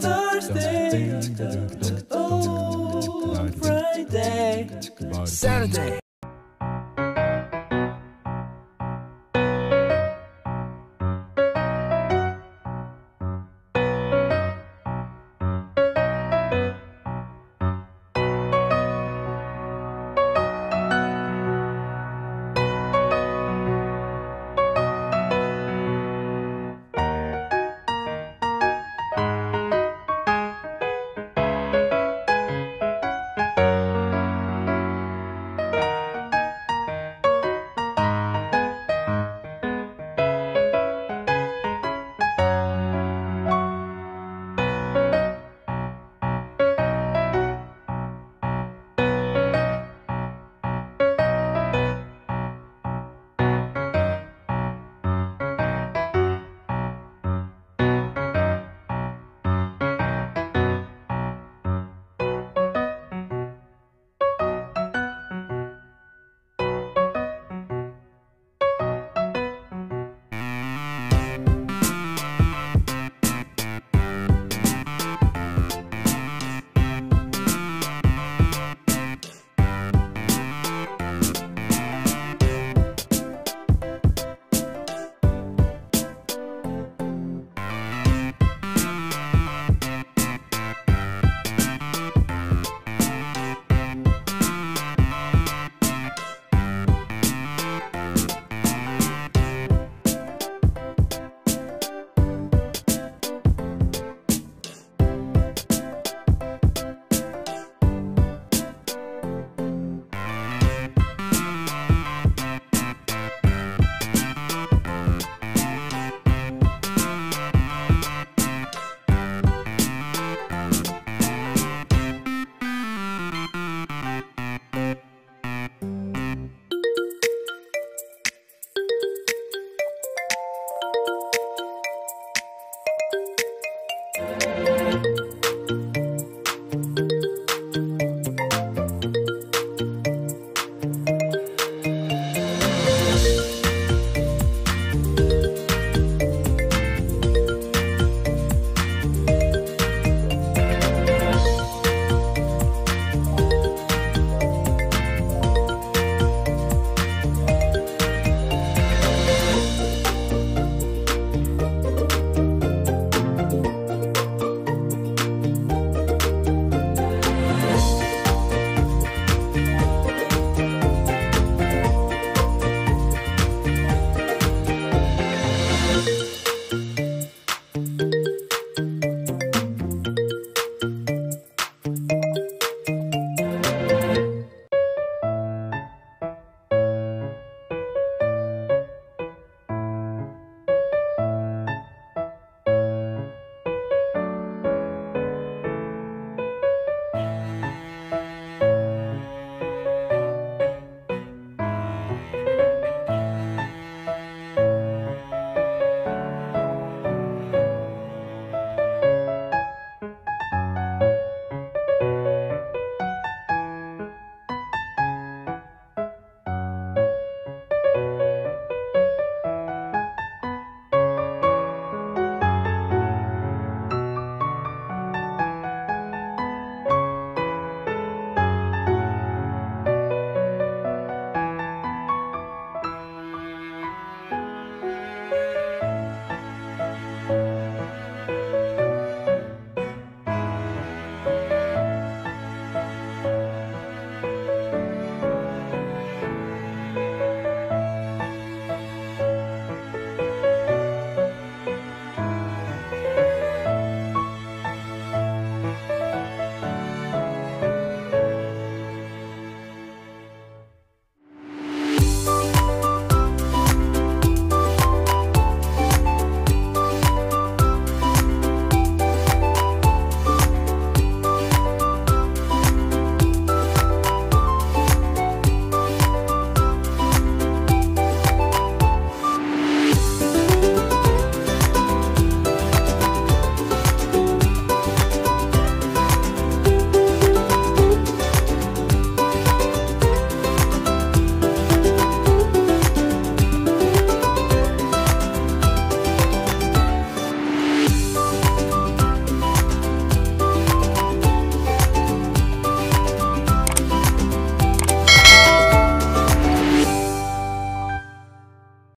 Thursday, oh, Friday, Saturday.